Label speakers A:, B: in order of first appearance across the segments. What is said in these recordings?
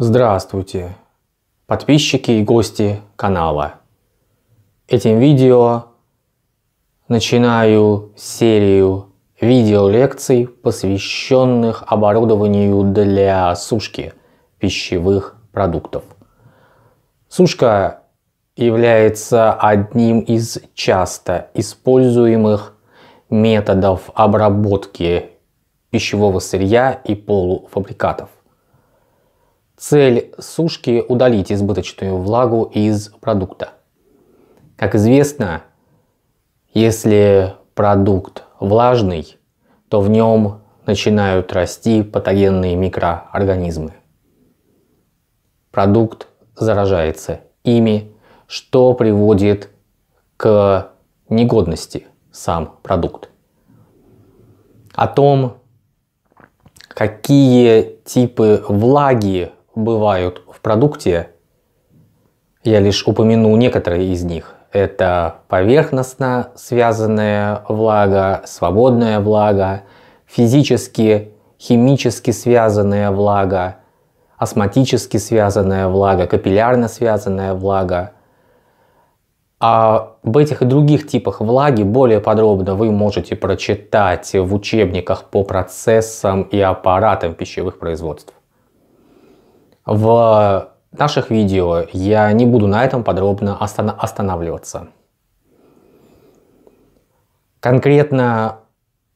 A: Здравствуйте, подписчики и гости канала. Этим видео начинаю серию видеолекций, посвященных оборудованию для сушки пищевых продуктов. Сушка является одним из часто используемых методов обработки пищевого сырья и полуфабрикатов. Цель сушки – удалить избыточную влагу из продукта. Как известно, если продукт влажный, то в нем начинают расти патогенные микроорганизмы. Продукт заражается ими, что приводит к негодности сам продукт. О том, какие типы влаги бывают в продукте, я лишь упомяну некоторые из них. Это поверхностно связанная влага, свободная влага, физически, химически связанная влага, осмотически связанная влага, капиллярно связанная влага. А об этих и других типах влаги более подробно вы можете прочитать в учебниках по процессам и аппаратам пищевых производств. В наших видео я не буду на этом подробно останавливаться. Конкретно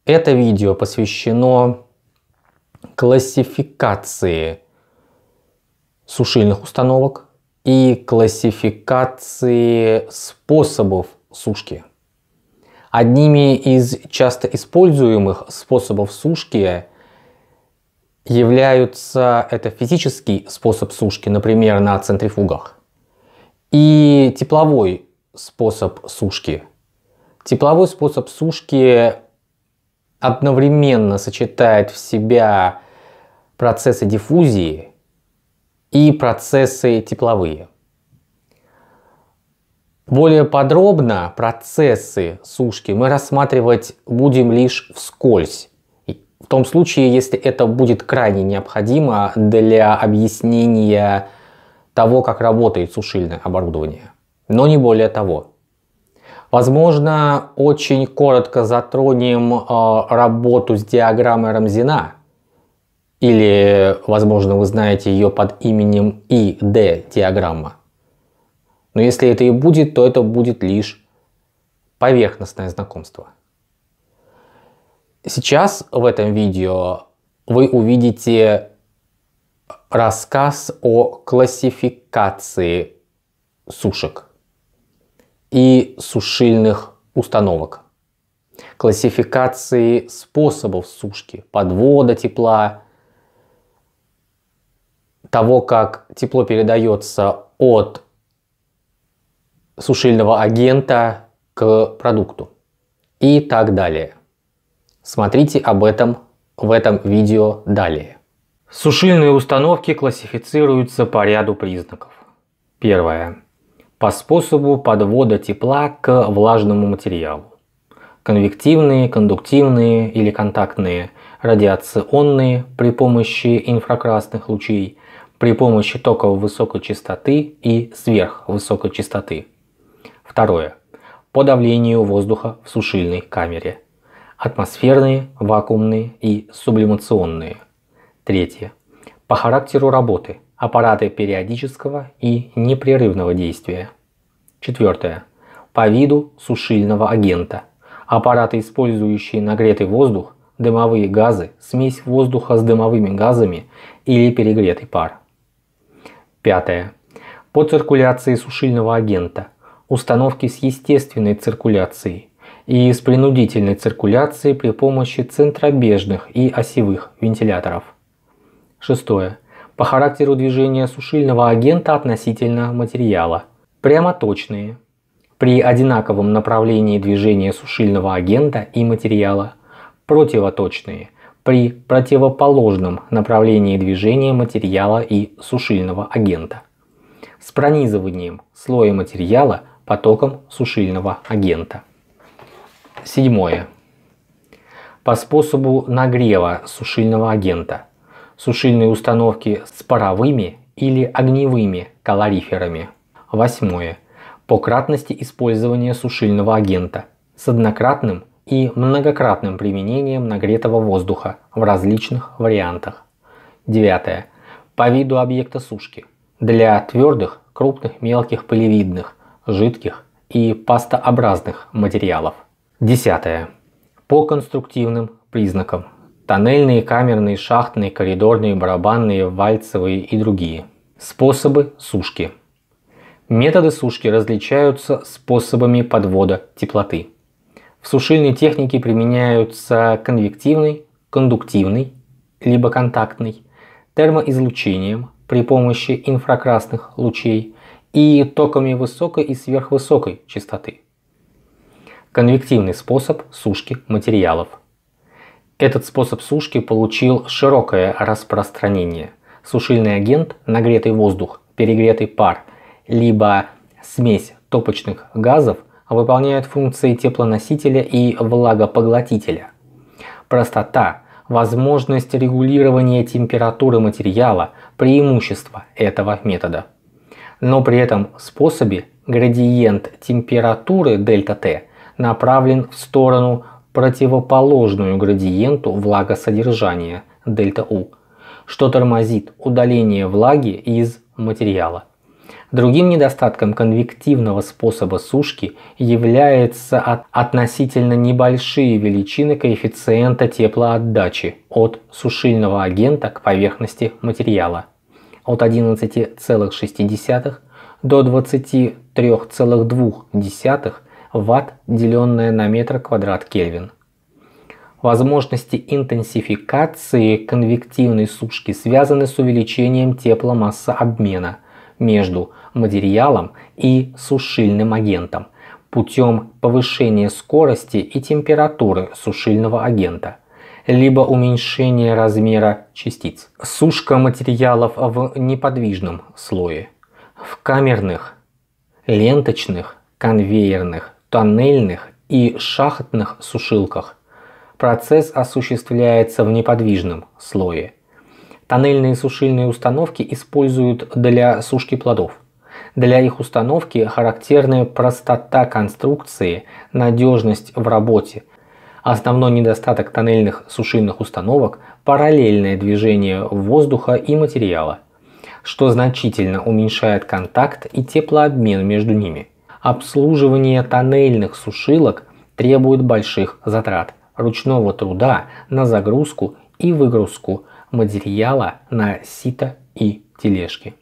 A: это видео посвящено классификации сушильных установок и классификации способов сушки. Одними из часто используемых способов сушки являются это физический способ сушки, например, на центрифугах, и тепловой способ сушки. Тепловой способ сушки одновременно сочетает в себя процессы диффузии и процессы тепловые. Более подробно процессы сушки мы рассматривать будем лишь вскользь в том случае, если это будет крайне необходимо для объяснения того, как работает сушильное оборудование. Но не более того. Возможно, очень коротко затронем э, работу с диаграммой Рамзина. Или, возможно, вы знаете ее под именем ИД диаграмма. Но если это и будет, то это будет лишь поверхностное знакомство. Сейчас в этом видео вы увидите рассказ о классификации сушек и сушильных установок, классификации способов сушки, подвода тепла, того, как тепло передается от сушильного агента к продукту и так далее. Смотрите об этом в этом видео далее. Сушильные установки классифицируются по ряду признаков. Первое. По способу подвода тепла к влажному материалу. Конвективные, кондуктивные или контактные, радиационные при помощи инфракрасных лучей, при помощи токов высокой частоты и сверхвысокой частоты. Второе. По давлению воздуха в сушильной камере атмосферные, вакуумные и сублимационные. Третье. По характеру работы аппараты периодического и непрерывного действия. Четвертое. По виду сушильного агента. Аппараты, использующие нагретый воздух, дымовые газы, смесь воздуха с дымовыми газами или перегретый пар. Пятое. По циркуляции сушильного агента. Установки с естественной циркуляцией и с принудительной циркуляцией при помощи центробежных и осевых вентиляторов. Шестое. По характеру движения сушильного агента относительно материала. Прямоточные. При одинаковом направлении движения сушильного агента и материала. Противоточные. При противоположном направлении движения материала и сушильного агента. С пронизыванием слоя материала потоком сушильного агента. Седьмое. По способу нагрева сушильного агента. Сушильные установки с паровыми или огневыми калориферами. Восьмое. По кратности использования сушильного агента с однократным и многократным применением нагретого воздуха в различных вариантах. Девятое. По виду объекта сушки. Для твердых, крупных, мелких, пылевидных, жидких и пастообразных материалов. Десятое. По конструктивным признакам. Тоннельные, камерные, шахтные, коридорные, барабанные, вальцевые и другие. Способы сушки. Методы сушки различаются способами подвода теплоты. В сушильной технике применяются конвективный, кондуктивный, либо контактный, термоизлучением при помощи инфракрасных лучей и токами высокой и сверхвысокой частоты. Конвективный способ сушки материалов. Этот способ сушки получил широкое распространение. Сушильный агент, нагретый воздух, перегретый пар, либо смесь топочных газов – выполняют функции теплоносителя и влагопоглотителя. Простота, возможность регулирования температуры материала – преимущество этого метода. Но при этом способе градиент температуры ΔT направлен в сторону противоположную градиенту влагосодержания ΔU, что тормозит удаление влаги из материала. Другим недостатком конвективного способа сушки является от относительно небольшие величины коэффициента теплоотдачи от сушильного агента к поверхности материала от 11,6 до 23,2 Вт, деленное на метр квадрат Кельвин. Возможности интенсификации конвективной сушки связаны с увеличением тепломассообмена между материалом и сушильным агентом путем повышения скорости и температуры сушильного агента, либо уменьшения размера частиц. Сушка материалов в неподвижном слое. В камерных, ленточных, конвейерных, тоннельных и шахтных сушилках процесс осуществляется в неподвижном слое. Тоннельные сушильные установки используют для сушки плодов. Для их установки характерны простота конструкции, надежность в работе. Основной недостаток тоннельных сушильных установок – параллельное движение воздуха и материала, что значительно уменьшает контакт и теплообмен между ними. Обслуживание тоннельных сушилок требует больших затрат ручного труда на загрузку и выгрузку материала на сито и тележки.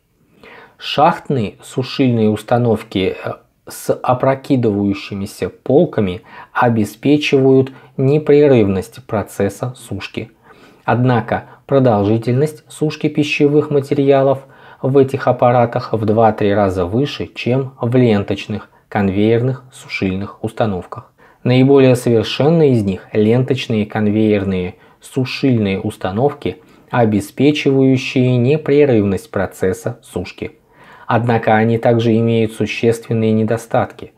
A: Шахтные сушильные установки э, с опрокидывающимися полками обеспечивают непрерывность процесса сушки. Однако продолжительность сушки пищевых материалов в этих аппаратах в 2-3 раза выше, чем в ленточных конвейерных сушильных установках. Наиболее совершенные из них ленточные конвейерные сушильные установки, обеспечивающие непрерывность процесса сушки. Однако они также имеют существенные недостатки.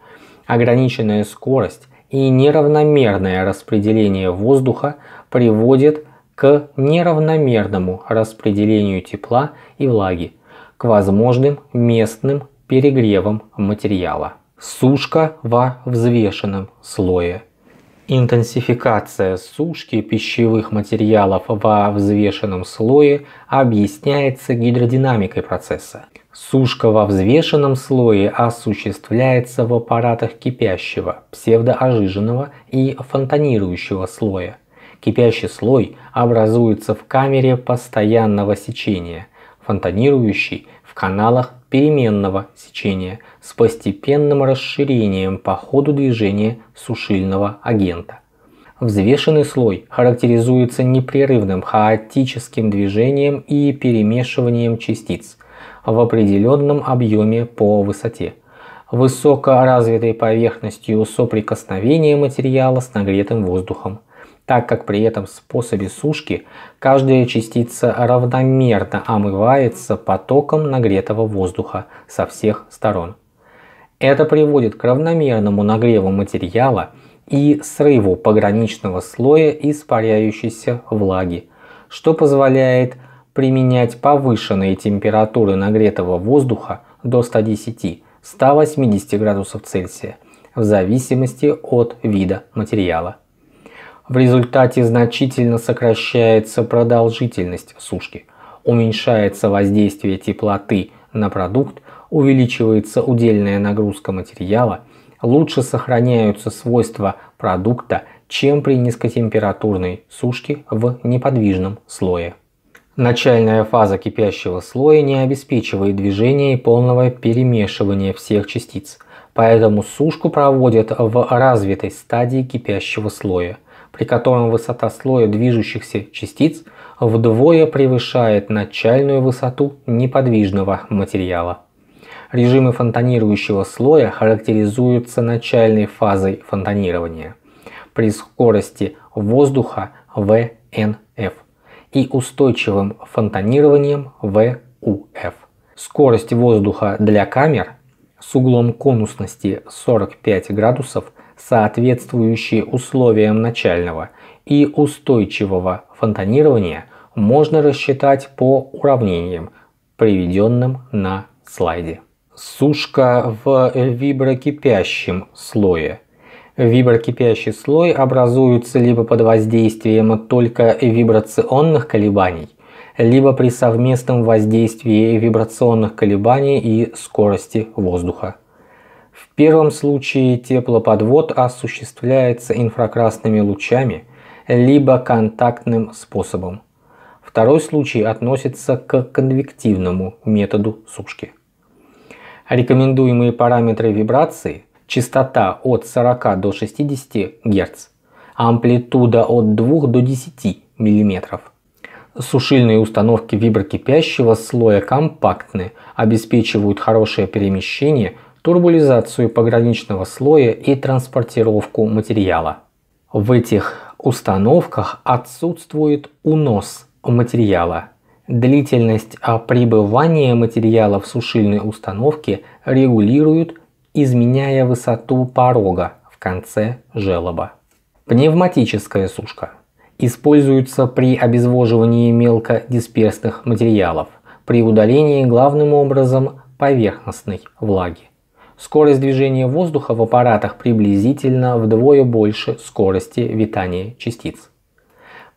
A: Ограниченная скорость и неравномерное распределение воздуха приводят к неравномерному распределению тепла и влаги, к возможным местным перегревам материала. Сушка во взвешенном слое. Интенсификация сушки пищевых материалов во взвешенном слое объясняется гидродинамикой процесса. Сушка во взвешенном слое осуществляется в аппаратах кипящего, псевдоожиженного и фонтанирующего слоя. Кипящий слой образуется в камере постоянного сечения, фонтанирующий в каналах переменного сечения с постепенным расширением по ходу движения сушильного агента. Взвешенный слой характеризуется непрерывным хаотическим движением и перемешиванием частиц, в определенном объеме по высоте, высокоразвитой поверхностью соприкосновения материала с нагретым воздухом, так как при этом способе сушки каждая частица равномерно омывается потоком нагретого воздуха со всех сторон. Это приводит к равномерному нагреву материала и срыву пограничного слоя испаряющейся влаги, что позволяет применять повышенные температуры нагретого воздуха до 110-180 градусов Цельсия в зависимости от вида материала. В результате значительно сокращается продолжительность сушки, уменьшается воздействие теплоты на продукт, увеличивается удельная нагрузка материала, лучше сохраняются свойства продукта, чем при низкотемпературной сушке в неподвижном слое. Начальная фаза кипящего слоя не обеспечивает движения и полного перемешивания всех частиц, поэтому сушку проводят в развитой стадии кипящего слоя, при котором высота слоя движущихся частиц вдвое превышает начальную высоту неподвижного материала. Режимы фонтанирующего слоя характеризуются начальной фазой фонтанирования при скорости воздуха ВНФ и устойчивым фонтанированием ВУФ. Скорость воздуха для камер с углом конусности 45 градусов, соответствующие условиям начального и устойчивого фонтанирования, можно рассчитать по уравнениям, приведенным на слайде. Сушка в виброкипящем слое – Виброкипящий слой образуется либо под воздействием только вибрационных колебаний, либо при совместном воздействии вибрационных колебаний и скорости воздуха. В первом случае теплоподвод осуществляется инфракрасными лучами, либо контактным способом. Второй случай относится к конвективному методу сушки. Рекомендуемые параметры вибрации – частота от 40 до 60 Гц, амплитуда от 2 до 10 мм. Сушильные установки виброкипящего слоя компактны, обеспечивают хорошее перемещение, турбулизацию пограничного слоя и транспортировку материала. В этих установках отсутствует унос материала. Длительность пребывания материала в сушильной установке регулирует изменяя высоту порога в конце желоба. Пневматическая сушка используется при обезвоживании мелкодисперсных материалов, при удалении главным образом поверхностной влаги. Скорость движения воздуха в аппаратах приблизительно вдвое больше скорости витания частиц.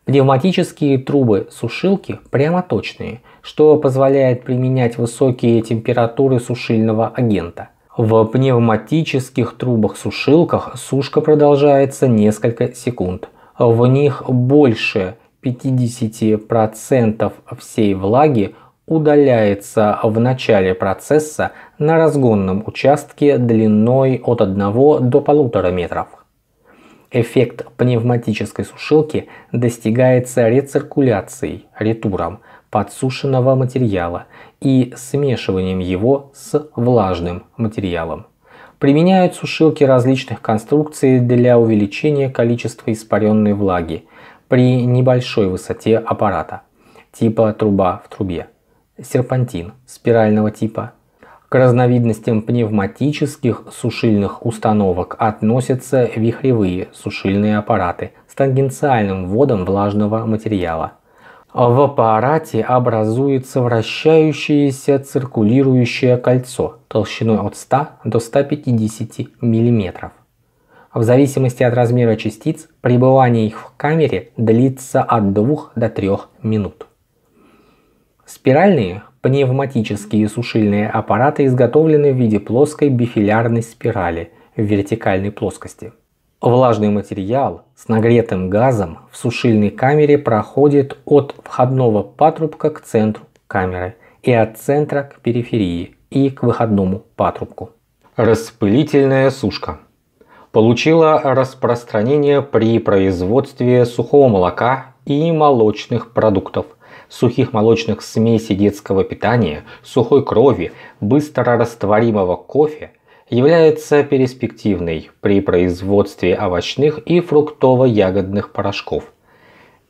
A: Пневматические трубы-сушилки прямоточные, что позволяет применять высокие температуры сушильного агента – в пневматических трубах-сушилках сушка продолжается несколько секунд. В них больше 50% всей влаги удаляется в начале процесса на разгонном участке длиной от 1 до 1,5 метров. Эффект пневматической сушилки достигается рециркуляцией, ретуром подсушенного материала и смешиванием его с влажным материалом. Применяют сушилки различных конструкций для увеличения количества испаренной влаги при небольшой высоте аппарата, типа труба в трубе, серпантин спирального типа. К разновидностям пневматических сушильных установок относятся вихревые сушильные аппараты с тангенциальным вводом влажного материала – в аппарате образуется вращающееся циркулирующее кольцо толщиной от 100 до 150 мм. В зависимости от размера частиц, пребывание их в камере длится от 2 до 3 минут. Спиральные пневматические сушильные аппараты изготовлены в виде плоской бифилярной спирали в вертикальной плоскости. Влажный материал с нагретым газом в сушильной камере проходит от входного патрубка к центру камеры и от центра к периферии и к выходному патрубку. Распылительная сушка получила распространение при производстве сухого молока и молочных продуктов, сухих молочных смесей детского питания, сухой крови, быстро растворимого кофе – является перспективной при производстве овощных и фруктово-ягодных порошков.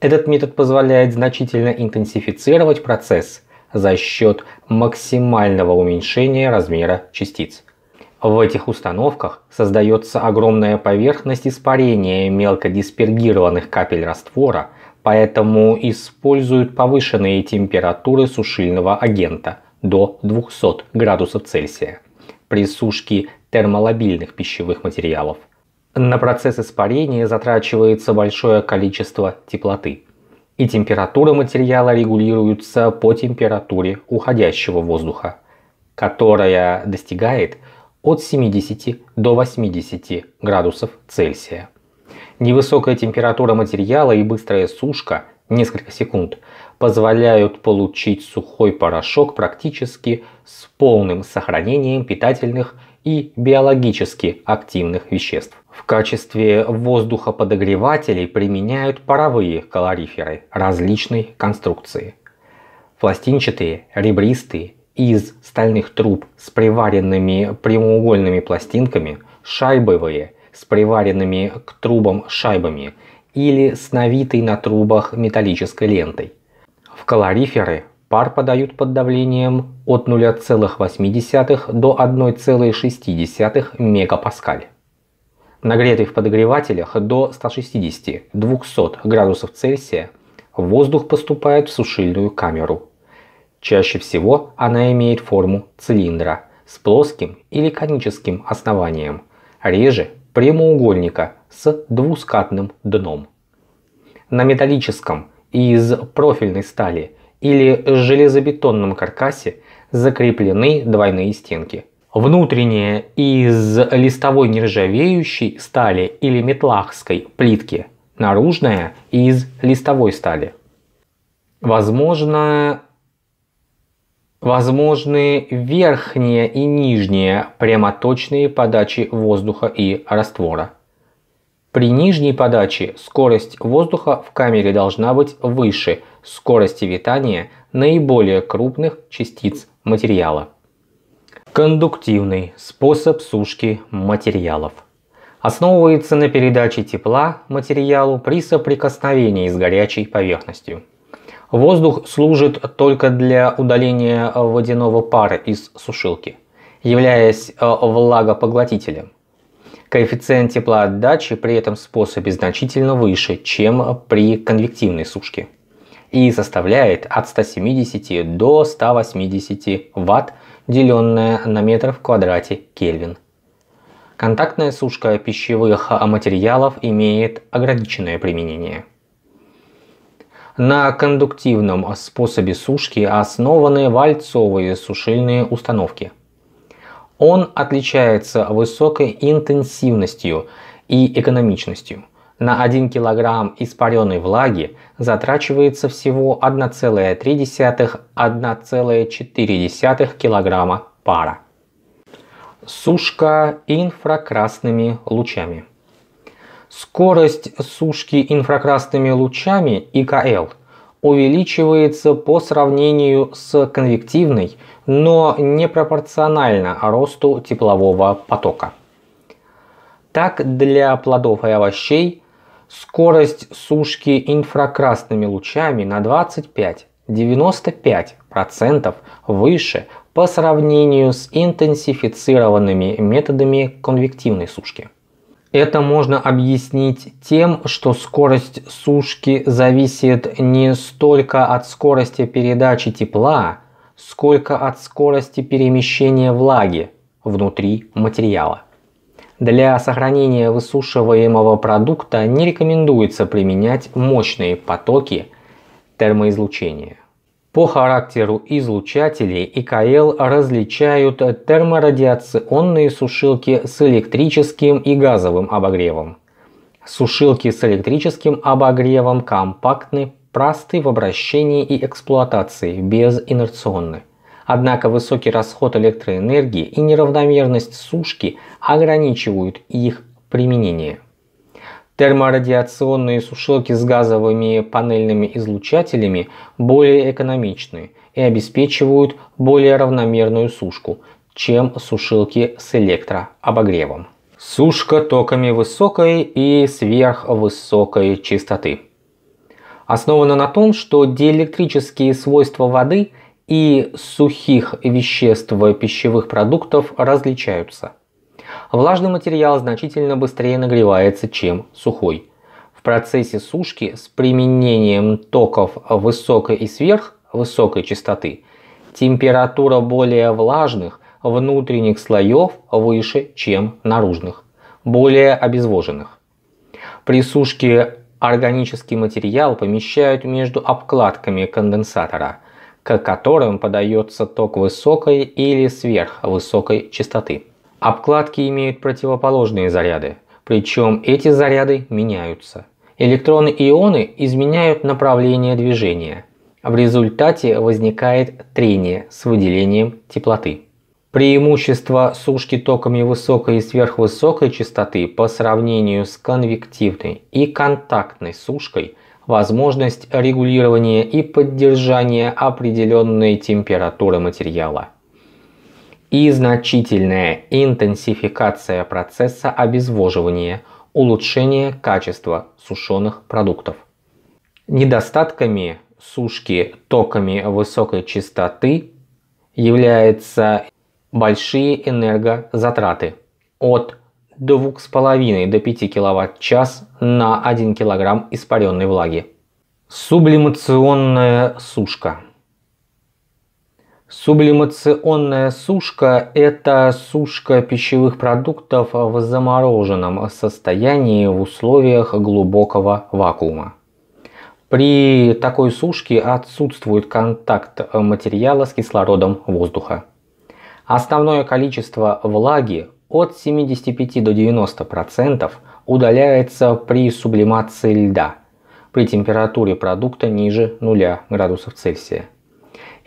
A: Этот метод позволяет значительно интенсифицировать процесс за счет максимального уменьшения размера частиц. В этих установках создается огромная поверхность испарения мелкодиспергированных капель раствора, поэтому используют повышенные температуры сушильного агента до 200 градусов Цельсия при сушке термолобильных пищевых материалов. На процесс испарения затрачивается большое количество теплоты, и температура материала регулируется по температуре уходящего воздуха, которая достигает от 70 до 80 градусов Цельсия. Невысокая температура материала и быстрая сушка, несколько секунд, позволяют получить сухой порошок практически с полным сохранением питательных и биологически активных веществ. В качестве воздухоподогревателей применяют паровые калориферы различной конструкции. Пластинчатые, ребристые, из стальных труб с приваренными прямоугольными пластинками, шайбовые с приваренными к трубам шайбами или с навитой на трубах металлической лентой. В калориферы пар подают под давлением от 0,8 до 1,6 мегапаскаль. Нагретый в подогревателях до 160-200 градусов Цельсия воздух поступает в сушильную камеру Чаще всего она имеет форму цилиндра с плоским или коническим основанием, реже прямоугольника с двускатным дном. На металлическом из профильной стали или железобетонном каркасе закреплены двойные стенки. Внутренняя из листовой нержавеющей стали или метлахской плитки, наружная из листовой стали. Возможно, Возможны верхние и нижние прямоточные подачи воздуха и раствора. При нижней подаче скорость воздуха в камере должна быть выше скорости витания наиболее крупных частиц материала. Кондуктивный способ сушки материалов основывается на передаче тепла материалу при соприкосновении с горячей поверхностью. Воздух служит только для удаления водяного пара из сушилки, являясь э, влагопоглотителем. Коэффициент теплоотдачи при этом способе значительно выше, чем при конвективной сушке и составляет от 170 до 180 Вт, деленное на метр в квадрате Кельвин. Контактная сушка пищевых материалов имеет ограниченное применение – на кондуктивном способе сушки основаны вальцовые сушильные установки. Он отличается высокой интенсивностью и экономичностью. На 1 кг испаренной влаги затрачивается всего 1,3-1,4 кг пара. Сушка инфракрасными лучами. Скорость сушки инфракрасными лучами ИКЛ увеличивается по сравнению с конвективной, но не пропорционально росту теплового потока. Так для плодов и овощей скорость сушки инфракрасными лучами на 25-95% выше по сравнению с интенсифицированными методами конвективной сушки. Это можно объяснить тем, что скорость сушки зависит не столько от скорости передачи тепла, сколько от скорости перемещения влаги внутри материала. Для сохранения высушиваемого продукта не рекомендуется применять мощные потоки термоизлучения. По характеру излучателей ИКЛ различают терморадиационные сушилки с электрическим и газовым обогревом. Сушилки с электрическим обогревом компактны, просты в обращении и эксплуатации, безинерционны. Однако высокий расход электроэнергии и неравномерность сушки ограничивают их применение. Терморадиационные сушилки с газовыми панельными излучателями более экономичны и обеспечивают более равномерную сушку, чем сушилки с электрообогревом. Сушка токами высокой и сверхвысокой частоты. Основана на том, что диэлектрические свойства воды и сухих веществ пищевых продуктов различаются – Влажный материал значительно быстрее нагревается, чем сухой. В процессе сушки с применением токов высокой и сверхвысокой частоты температура более влажных внутренних слоев выше, чем наружных, более обезвоженных. При сушке органический материал помещают между обкладками конденсатора, к которым подается ток высокой или сверхвысокой частоты. Обкладки имеют противоположные заряды, причем эти заряды меняются. Электроны и ионы изменяют направление движения. В результате возникает трение с выделением теплоты. Преимущество сушки токами высокой и сверхвысокой частоты по сравнению с конвективной и контактной сушкой – возможность регулирования и поддержания определенной температуры материала и значительная интенсификация процесса обезвоживания, улучшение качества сушеных продуктов. Недостатками сушки токами высокой частоты является большие энергозатраты от 2,5 до 5 кВт-час на 1 кг испаренной влаги. Сублимационная сушка. Сублимационная сушка – это сушка пищевых продуктов в замороженном состоянии в условиях глубокого вакуума. При такой сушке отсутствует контакт материала с кислородом воздуха. Основное количество влаги от 75 до 90% удаляется при сублимации льда при температуре продукта ниже 0 градусов Цельсия.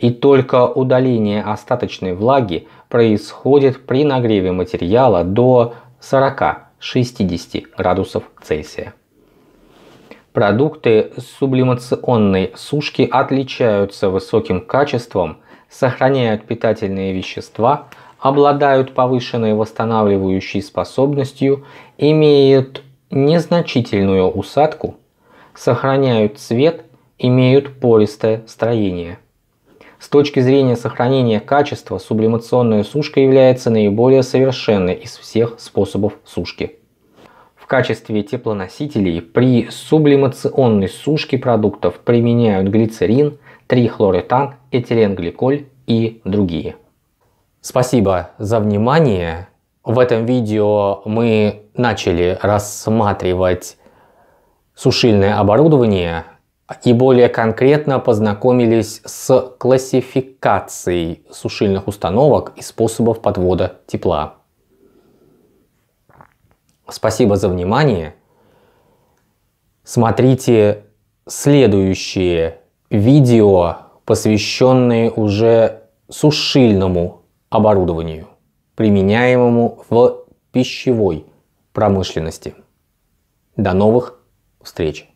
A: И только удаление остаточной влаги происходит при нагреве материала до 40-60 градусов Цельсия. Продукты сублимационной сушки отличаются высоким качеством – сохраняют питательные вещества, обладают повышенной восстанавливающей способностью, имеют незначительную усадку, сохраняют цвет, имеют пористое строение. С точки зрения сохранения качества, сублимационная сушка является наиболее совершенной из всех способов сушки. В качестве теплоносителей при сублимационной сушке продуктов применяют глицерин – трихлоретан, этиленгликоль и другие. Спасибо за внимание. В этом видео мы начали рассматривать сушильное оборудование и более конкретно познакомились с классификацией сушильных установок и способов подвода тепла. Спасибо за внимание. Смотрите следующие видео, посвященные уже сушильному оборудованию, применяемому в пищевой промышленности. До новых встреч!